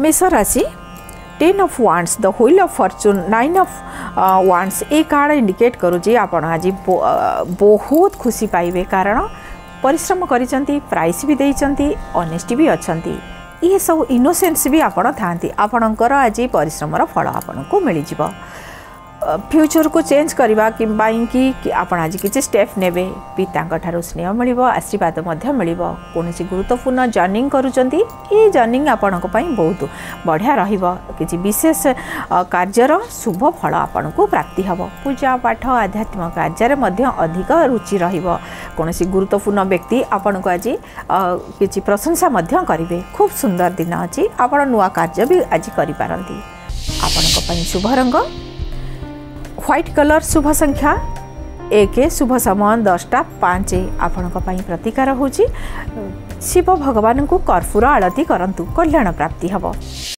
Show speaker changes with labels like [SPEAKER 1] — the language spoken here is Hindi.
[SPEAKER 1] मेष राशि ten of wands the wheel of fortune nine of wands A indicate करूँ आपण आज बहुत खुशी पाइबे कारण परिश्रम प्राइस गरि प्राइज भी अछंती ये सब इनोसेंस भी आपण थांती आपणकर आज परिश्रमर फल आपूर्म मिलि फ्यूचर को चेंज करवा कि आपड़ आज किसी स्टेप ने पिता स्नेह मिल आशीर्वाद मिल कौन गुरुत्वपूर्ण जर्णिंग करूँ जर्णिंग आपण बहुत बढ़िया रही विशेष कार्यर शुभ फल आपण को प्राप्ति हम पूजा पाठ आध्यात्मिक कार्य अधिक रुचि रोसी गुरुत्वपूर्ण व्यक्ति आपण को आज कि प्रशंसा करेंगे खूब सुंदर दिन अच्छी आप नुआ कार्य भी आज करपरती शुभ रंग ह्वैट कलर शुभ संख्या एक शुभ समय दसटा पाँच आपण प्रतिकार हो शिव भगवान को कर्पूर आलती करूँ कल्याण प्राप्ति हे